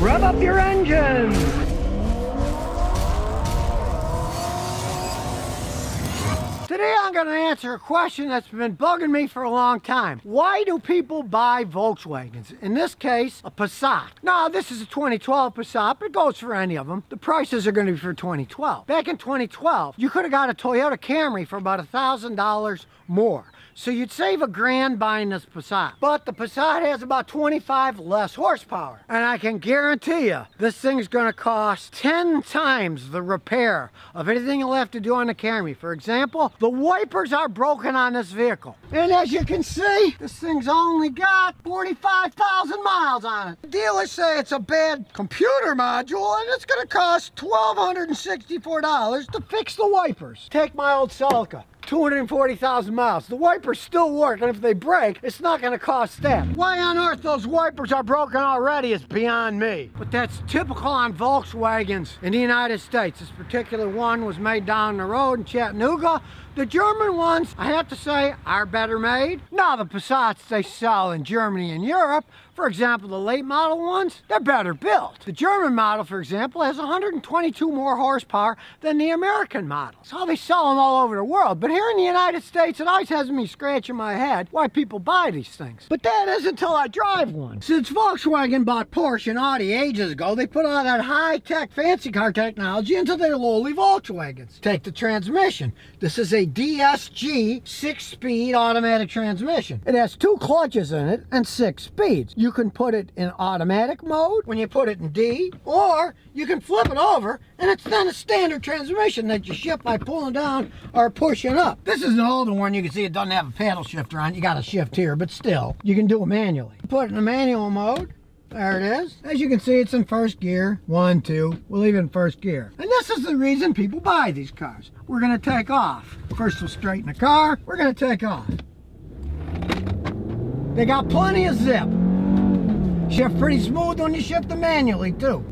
Rev up your engines! Today I'm to answer a question that's been bugging me for a long time. Why do people buy Volkswagens? In this case, a Passat. Now, this is a 2012 Passat, but it goes for any of them. The prices are to be for 2012. Back in 2012, you could have got a Toyota Camry for about $1,000 more. So you'd save a grand buying this Passat. But the Passat has about 25 less horsepower. And I can guarantee you, this thing's gonna cost 10 times the repair of anything you'll have to do on the Camry. For example, the wipers are broken on this vehicle. And as you can see, this thing's only got 45,000 miles on it. Dealers say it's a bad computer module and it's gonna cost $1,264 to fix the wipers. Take my old Celica. 240,000 miles. The wipers still work, and if they break, it's not gonna cost that. Why on earth those wipers are broken already is beyond me. But that's typical on Volkswagens in the United States. This particular one was made down the road in Chattanooga. The German ones, I have to say, are better made. Now the Passats they sell in Germany and Europe, for example, the late model ones, they're better built. The German model, for example, has 122 more horsepower than the American model. So they sell them all over the world. But here in the United States, it always has me scratching my head why people buy these things. But that is until I drive one. Since Volkswagen bought Porsche and Audi ages ago, they put all that high-tech fancy car technology into their lowly Volkswagens. Take the transmission. This is a a DSG six-speed automatic transmission. It has two clutches in it and six speeds. You can put it in automatic mode when you put it in D, or you can flip it over and it's then a standard transmission that you shift by pulling down or pushing up. This is an older one. You can see it doesn't have a paddle shifter on. You got to shift here, but still, you can do it manually. Put it in a manual mode there it is. As you can see, it's in first gear. One, two. We'll leave it in first gear. And this is the reason people buy these cars. We're to take off. First, we'll straighten the car. We're to take off. They got plenty of zip. Shift pretty smooth when you shift them manually, too.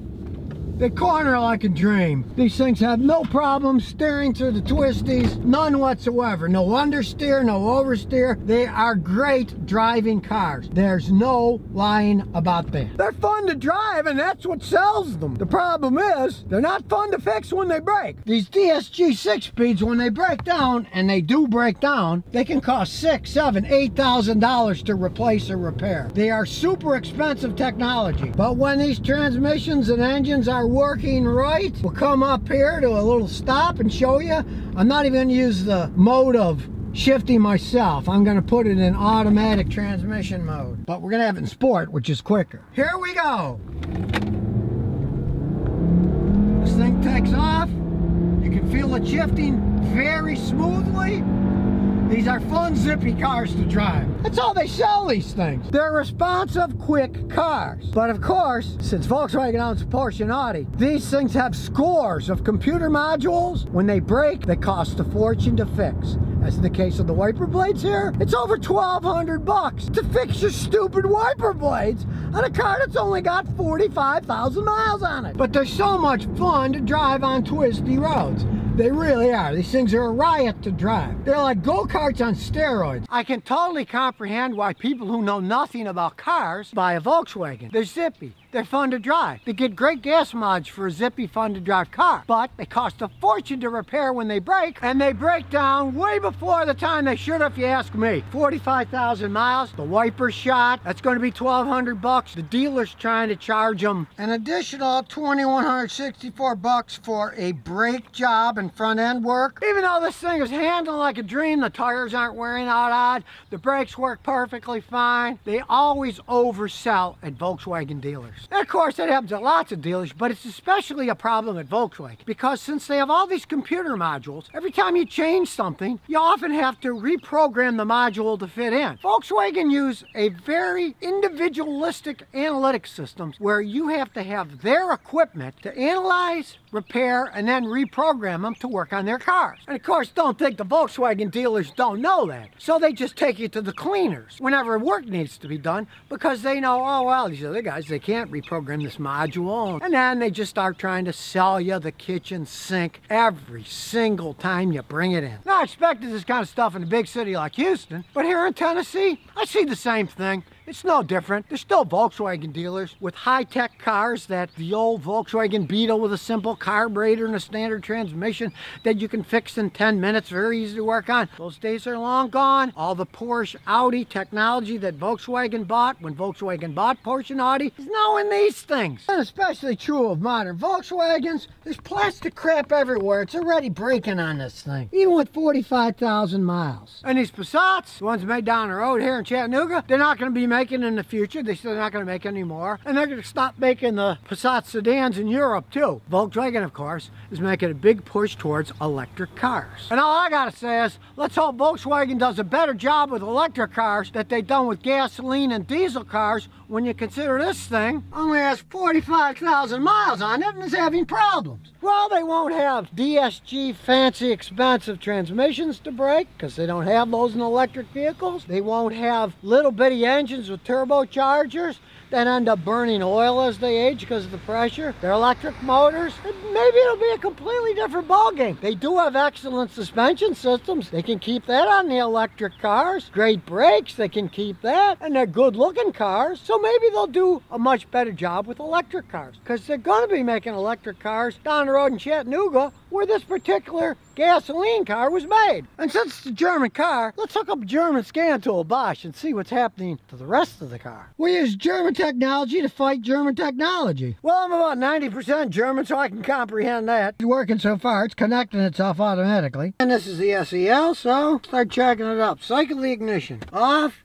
They corner like a dream. These things have no problem steering through the twisties, none whatsoever. No understeer, no oversteer. They are great driving cars. There's no lying about that. They're fun to drive and that's what sells them. The problem is, they're not fun to fix when they break. These DSG 6-speeds, when they break down, and they do break down, they can cost six, seven, eight thousand dollars to replace or repair. They are super expensive technology. But when these transmissions and engines are working right. We'll come up here to a little stop and show you. I'm not even going to use the mode of shifting myself. I'm going to put it in automatic transmission mode. But we're going to have it in sport, which is quicker. Here we go. This thing takes off. You can feel it shifting very smoothly. These are fun, zippy cars to drive. That's all they sell these things. They're responsive, quick cars. But of course, since Volkswagen owns Porsche and Audi, these things have scores of computer modules. When they break, they cost a fortune to fix. As in the case of the wiper blades here, it's over 1200 bucks to fix your stupid wiper blades on a car that's only got 45,000 miles on it. But they're so much fun to drive on twisty roads. They really are. These things are a riot to drive. They're like go-karts on steroids. I can totally comprehend why people who know nothing about cars buy a Volkswagen. They're zippy. They're fun to drive. They get great gas mileage for a zippy, fun to drive car, but they cost a fortune to repair when they break, and they break down way before the time they should if you ask me. 45,000 miles, the wiper shot, that's going to be 1,200 bucks. The dealer's trying to charge them an additional 2,164 bucks for a brake job and front end work. Even though this thing is handling like a dream, the tires aren't wearing out odd, the brakes work perfectly fine. They always oversell at Volkswagen dealers. And of course, that happens at lots of dealers, but it's especially a problem at Volkswagen because since they have all these computer modules, every time you change something, you often have to reprogram the module to fit in. Volkswagen use a very individualistic analytics systems where you have to have their equipment to analyze, repair, and then reprogram them to work on their cars. And of course, don't think the Volkswagen dealers don't know that. So they just take you to the cleaners whenever work needs to be done because they know, oh, well, these other guys, they can't reprogram this module. And then they just start trying to sell you the kitchen sink every single time you bring it in. Now, I expected this kind of stuff in a big city like Houston, but here in Tennessee, I see the same thing. It's no different. There's still Volkswagen dealers with high-tech cars that the old Volkswagen Beetle with a simple carburetor and a standard transmission that you can fix in 10 minutes, very easy to work on. Those days are long gone. All the Porsche, Audi technology that Volkswagen bought when Volkswagen bought Porsche and Audi is now in these things. And especially true of modern Volkswagens. There's plastic crap everywhere. It's already breaking on this thing, even with 45,000 miles. And these Passats, the ones made down the road here in Chattanooga, they're not going to be making in the future. They're not going to make anymore. And they're going to stop making the Passat sedans in Europe too. Volkswagen, of course, is making a big push towards electric cars. And all I got to say is, let's hope Volkswagen does a better job with electric cars that they've done with gasoline and diesel cars when you consider this thing only has 45,000 miles on it and is having problems. Well, they won't have DSG fancy expensive transmissions to break because they don't have those in electric vehicles. They won't have little bitty engines with turbochargers that end up burning oil as they age because of the pressure. They're electric motors. maybe it'll be a completely different ballgame. They do have excellent suspension systems. They can keep that on the electric cars. Great brakes, they can keep that. And they're good looking cars. So maybe they'll do a much better job with electric cars because they're going to be making electric cars down the road in Chattanooga where this particular gasoline car was made. And since it's a German car, let's hook up a German scan tool Bosch and see what's happening to the rest of the car. We use German technology to fight German technology. Well, I'm about 90% German, so I can comprehend that. It's working so far, it's connecting itself automatically. And this is the SEL, so start checking it up. Cycle the ignition. Off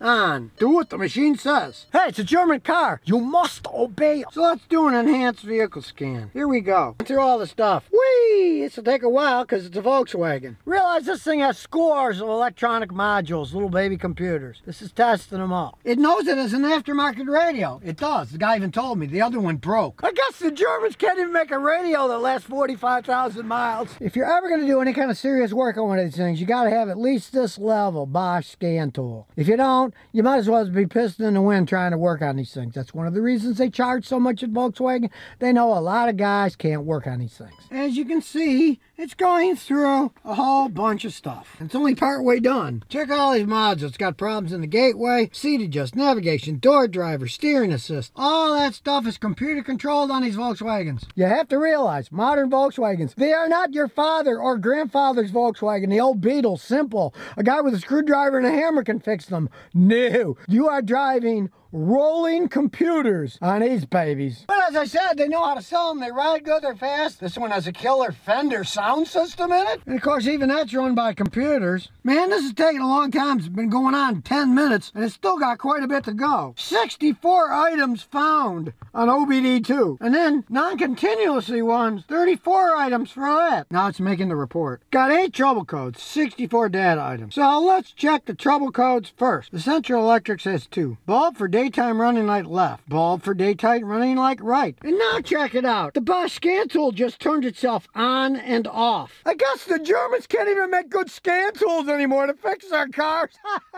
on. Do what the machine says. Hey, it's a German car. You must obey. So let's do an enhanced vehicle scan. Here we go. Through all the stuff. Whee! This'll take a while because it's a Volkswagen. Realize this thing has scores of electronic modules, little baby computers. This is testing them all. It knows it as an aftermarket radio. It does. The guy even told me the other one broke. I guess the Germans can't even make a radio that lasts 45,000 miles. If you're ever going to do any kind of serious work on one of these things, you got to have at least this level Bosch scan tool. If you don't, you might as well be pissed in the wind trying to work on these things. That's one of the reasons they charge so much at Volkswagen. They know a lot of guys can't work on these things. As you can see, it's going through a whole bunch of stuff. It's only part way done. Check all these mods. It's got problems in the gateway, seat adjust, navigation, door driver, steering assist. All that stuff is computer controlled on these Volkswagens. You have to realize, modern Volkswagens, they are not your father or grandfather's Volkswagen, the old Beetle, simple. A guy with a screwdriver and a hammer can fix them. No, you are driving rolling computers on these babies. As I said, they know how to sell them. They ride good, they're fast. This one has a killer Fender sound system in it. And of course, even that's run by computers. Man, this is taking a long time. It's been going on 10 minutes, and it's still got quite a bit to go. 64 items found on OBD2. And then non-continuously ones, 34 items for that. Now it's making the report. Got 8 trouble codes, 64 data items. So let's check the trouble codes first. The Central Electric says 2. Bulb for daytime running light left. Bulb for daytime running light right. And now check it out. The Bosch scan tool just turned itself on and off. I guess the Germans can't even make good scan tools anymore to fix their cars.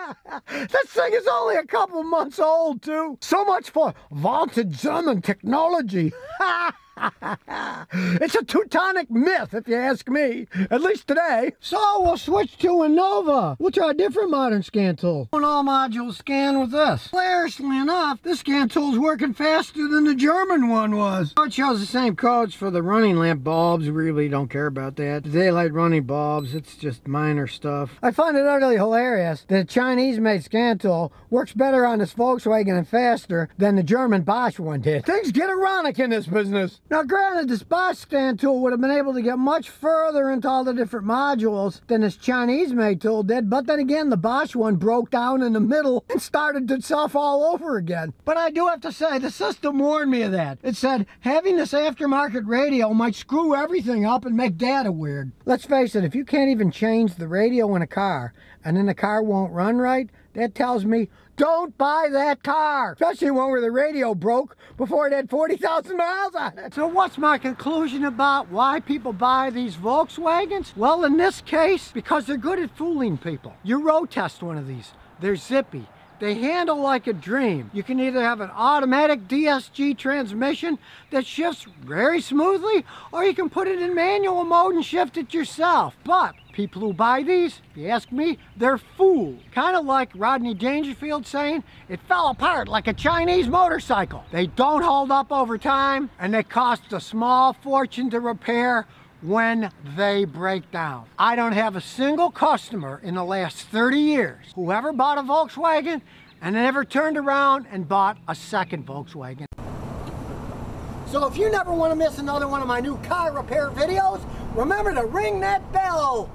this thing is only a couple months old too. So much for vaunted German technology. it's a Teutonic myth, if you ask me. At least today. So we'll switch to a Nova. We'll try a different modern scan tool. An all module scan with this. Hilariously enough, this scan tool's working faster than the German one was. Oh, it shows the same codes for the running lamp bulbs. Really don't care about that. The daylight running bulbs, it's just minor stuff. I find it utterly hilarious that a Chinese-made scan tool works better on this Volkswagen and faster than the German Bosch one did. Things get ironic in this business. Now granted, this Bosch scan tool would have been able to get much further into all the different modules than this Chinese-made tool did, but then again, the Bosch one broke down in the middle and started itself all over again. But I do have to say, the system warned me of that. It said, having this aftermarket radio might screw everything up and make data weird. Let's face it, if you can't even change the radio in a car, and then the car won't run right, that tells me don't buy that car, especially one where the radio broke before it had 40,000 miles on it. So what's my conclusion about why people buy these Volkswagens? Well, in this case, because they're good at fooling people. You road test one of these. They're zippy. They handle like a dream. You can either have an automatic DSG transmission that shifts very smoothly, or you can put it in manual mode and shift it yourself. But people who buy these, if you ask me, they're fooled. Kind of like Rodney Dangerfield saying, it fell apart like a Chinese motorcycle. They don't hold up over time, and they cost a small fortune to repair when they break down. I don't have a single customer in the last 30 years who ever bought a Volkswagen and never turned around and bought a second Volkswagen. So if you never want to miss another one of my new car repair videos, remember to ring that bell